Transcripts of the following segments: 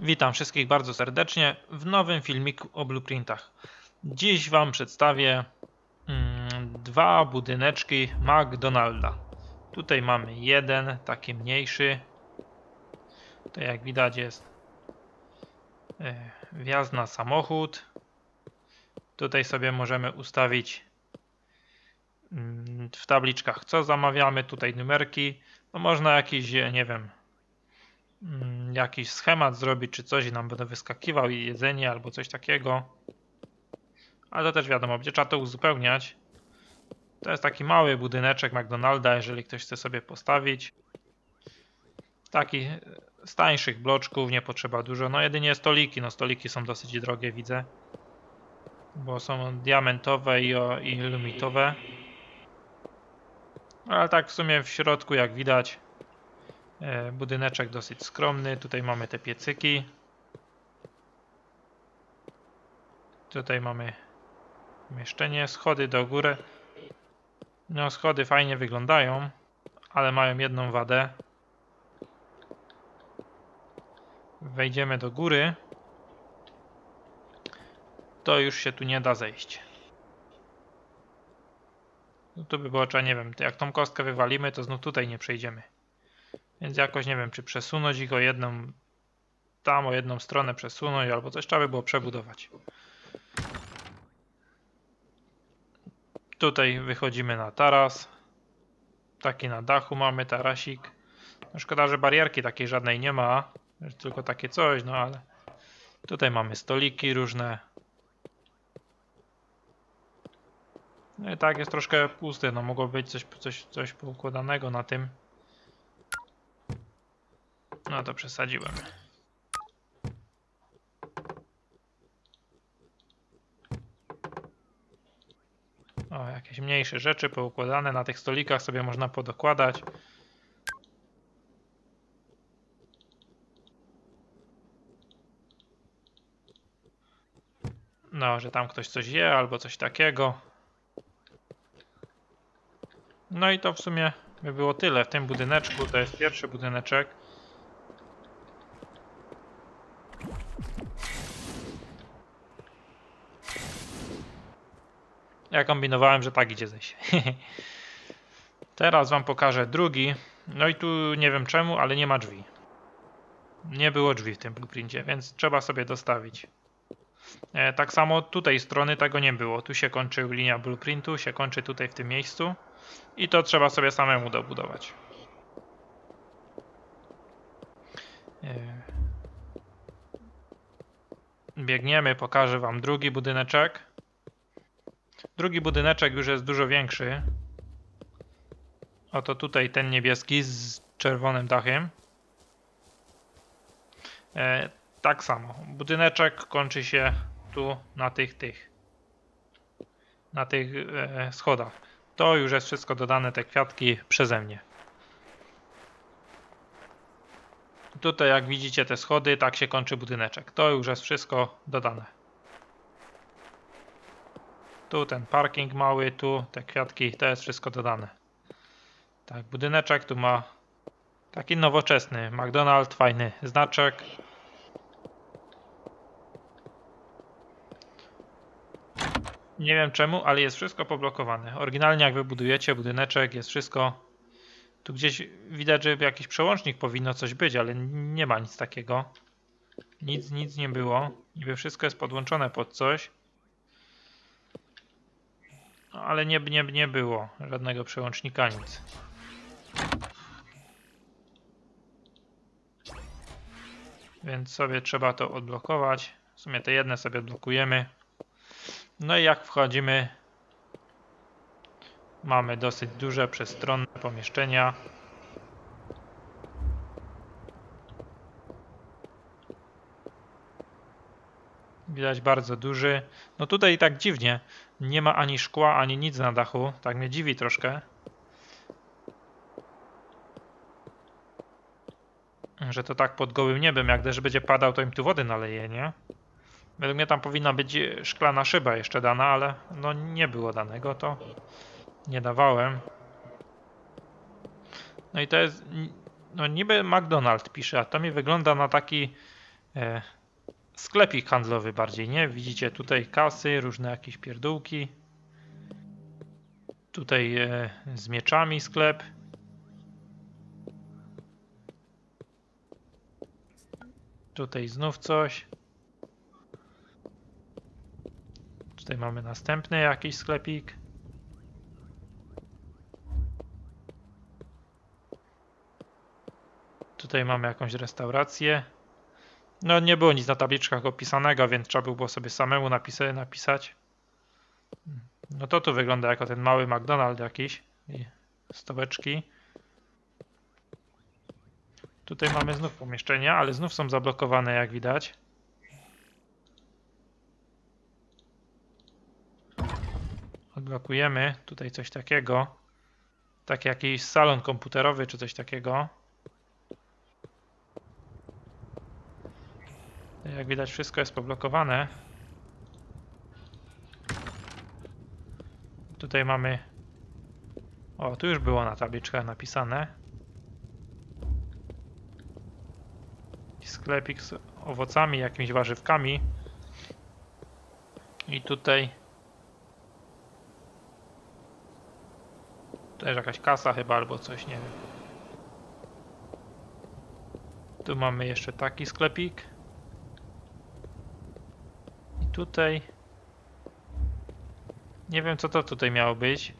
Witam wszystkich bardzo serdecznie w nowym filmiku o blueprintach. Dziś Wam przedstawię mm, dwa budyneczki McDonalda. Tutaj mamy jeden, taki mniejszy. To jak widać jest e, wjazd na samochód. Tutaj sobie możemy ustawić mm, w tabliczkach co zamawiamy, tutaj numerki. No można jakiś, nie wiem, jakiś schemat zrobić, czy coś i nam będę wyskakiwał i jedzenie albo coś takiego. Ale to też wiadomo, będzie trzeba to uzupełniać. To jest taki mały budyneczek McDonalda, jeżeli ktoś chce sobie postawić. Taki z tańszych bloczków, nie potrzeba dużo. No jedynie stoliki, no stoliki są dosyć drogie widzę. Bo są diamentowe i, i lumitowe. Ale tak w sumie w środku jak widać E, budyneczek dosyć skromny. Tutaj mamy te piecyki. Tutaj mamy mieszczenie, schody do góry. No, schody fajnie wyglądają, ale mają jedną wadę. Wejdziemy do góry. To już się tu nie da zejść. No tu by było trzeba, nie wiem, jak tą kostkę wywalimy, to znów tutaj nie przejdziemy. Więc jakoś nie wiem, czy przesunąć ich o jedną, tam o jedną stronę przesunąć, albo coś trzeba by było przebudować. Tutaj wychodzimy na taras. Taki na dachu mamy tarasik. No szkoda, że barierki takiej żadnej nie ma. Tylko takie coś, no ale tutaj mamy stoliki różne. No i tak jest troszkę pusty, no mogło być coś, coś, coś poukładanego na tym. No to przesadziłem. O, jakieś mniejsze rzeczy poukładane na tych stolikach sobie można podokładać. No, że tam ktoś coś je albo coś takiego. No i to w sumie by było tyle w tym budyneczku. To jest pierwszy budyneczek. Ja kombinowałem, że tak idzie zejść. Teraz wam pokażę drugi. No i tu nie wiem czemu, ale nie ma drzwi. Nie było drzwi w tym blueprincie, więc trzeba sobie dostawić. E, tak samo tutaj strony tego nie było. Tu się kończy linia blueprintu, się kończy tutaj w tym miejscu. I to trzeba sobie samemu dobudować. E, biegniemy, pokażę wam drugi budyneczek. Drugi budyneczek już jest dużo większy. Oto tutaj ten niebieski z czerwonym dachem. E, tak samo. Budyneczek kończy się tu na tych tych. Na tych e, schodach. To już jest wszystko dodane, te kwiatki przeze mnie. Tutaj jak widzicie te schody, tak się kończy budyneczek. To już jest wszystko dodane. Tu ten parking mały, tu te kwiatki, to jest wszystko dodane. Tak, budyneczek tu ma taki nowoczesny McDonald's, fajny znaczek. Nie wiem czemu, ale jest wszystko poblokowane. Oryginalnie jak wybudujecie budyneczek, jest wszystko... Tu gdzieś widać, że jakiś przełącznik powinno coś być, ale nie ma nic takiego. Nic, nic nie było. Niby wszystko jest podłączone pod coś. No, ale nie, nie, nie było żadnego przełącznika, nic. Więc sobie trzeba to odblokować. W sumie te jedne sobie odblokujemy. No i jak wchodzimy, mamy dosyć duże, przestronne pomieszczenia. Widać bardzo duży. No tutaj tak dziwnie. Nie ma ani szkła, ani nic na dachu. Tak mnie dziwi troszkę. Że to tak pod gołym niebem. Jak deszcz będzie padał, to im tu wody naleje, nie? Według mnie tam powinna być szklana szyba jeszcze dana, ale no nie było danego, to nie dawałem. No i to jest, no niby McDonald's pisze, a to mi wygląda na taki e, sklepik handlowy bardziej, nie? Widzicie tutaj kasy, różne jakieś pierdółki. Tutaj e, z mieczami sklep. Tutaj znów coś. Tutaj mamy następny jakiś sklepik. Tutaj mamy jakąś restaurację. No nie było nic na tabliczkach opisanego, więc trzeba było sobie samemu napisa napisać. No to tu wygląda jako ten mały McDonald's jakiś. I stołeczki. Tutaj mamy znów pomieszczenia, ale znów są zablokowane jak widać. Odblokujemy tutaj coś takiego. Taki jakiś salon komputerowy czy coś takiego. Jak widać wszystko jest poblokowane. Tutaj mamy... O, tu już było na tabliczkach napisane. Sklepik z owocami, jakimiś warzywkami. I tutaj... Też jakaś kasa chyba albo coś, nie wiem. Tu mamy jeszcze taki sklepik. Tutaj... Nie wiem co to tutaj miało być.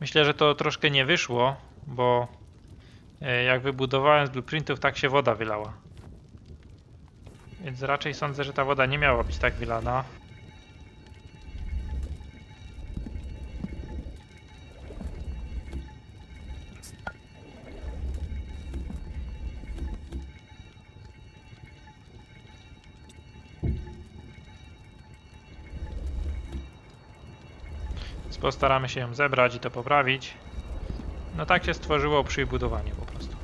Myślę, że to troszkę nie wyszło, bo e, jak wybudowałem z blueprintów, tak się woda wylała. Więc raczej sądzę, że ta woda nie miała być tak wylana. Postaramy się ją zebrać i to poprawić. No tak się stworzyło przy budowaniu po prostu.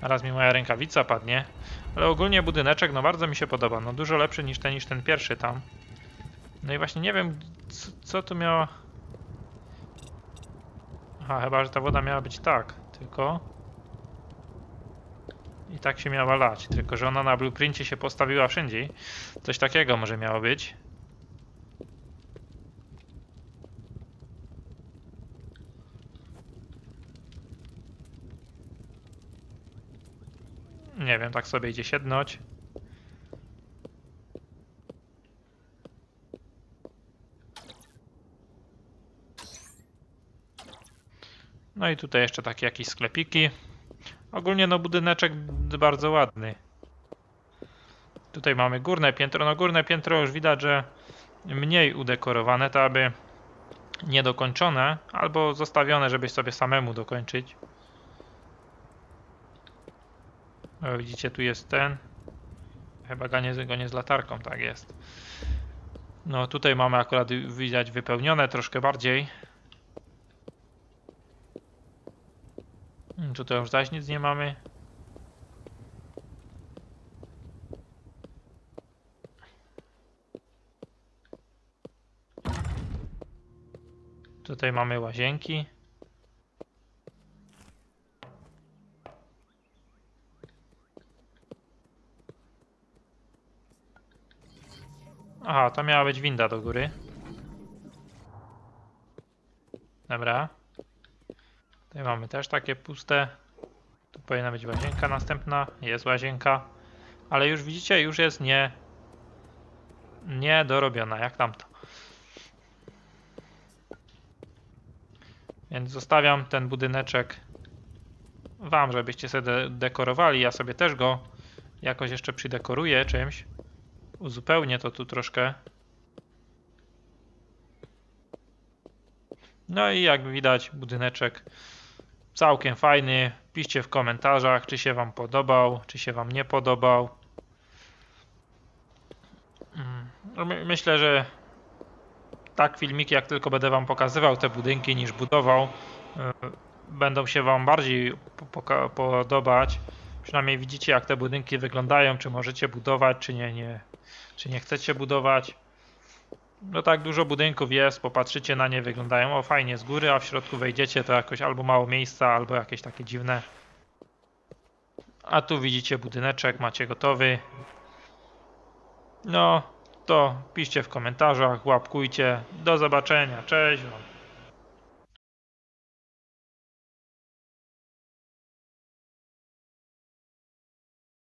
Teraz mi moja rękawica padnie. Ale ogólnie budyneczek no bardzo mi się podoba. No dużo lepszy niż ten, niż ten pierwszy tam. No i właśnie nie wiem co, co tu miała... Aha, chyba, że ta woda miała być tak, tylko... I tak się miała lać, tylko że ona na blueprincie się postawiła wszędzie. Coś takiego może miało być. Nie wiem, tak sobie idzie siednąć. No i tutaj jeszcze takie jakieś sklepiki. Ogólnie no budyneczek bardzo ładny. Tutaj mamy górne piętro. No górne piętro już widać, że mniej udekorowane, to aby niedokończone, albo zostawione, żebyś sobie samemu dokończyć. O, widzicie, tu jest ten. Chyba go nie, go nie z latarką, tak jest. No tutaj mamy akurat widać wypełnione troszkę bardziej. Hmm, Tutaj już zaś nic nie mamy. Tutaj mamy łazienki. Aha, to miała być winda do góry. Dobra. Tutaj mamy też takie puste. Tu powinna być łazienka następna. Jest łazienka. Ale już widzicie, już jest nie... Nie dorobiona, jak tamto. Więc zostawiam ten budyneczek wam, żebyście sobie de dekorowali. Ja sobie też go jakoś jeszcze przydekoruję czymś. Uzupełnię to tu troszkę. No i jak widać budyneczek całkiem fajny. Piszcie w komentarzach, czy się Wam podobał, czy się Wam nie podobał. Mm, my- Myślę, że tak filmiki, jak tylko będę Wam pokazywał te budynki niż budował, e, będą się Wam bardziej podobać. Przynajmniej widzicie, jak te budynki wyglądają, czy możecie budować, czy nie, nie, czy nie chcecie budować. No tak dużo budynków jest, popatrzycie na nie, wyglądają o fajnie z góry, a w środku wejdziecie to jakoś albo mało miejsca, albo jakieś takie dziwne. A tu widzicie budyneczek, macie gotowy. No, to piszcie w komentarzach, łapkujcie. Do zobaczenia, cześć.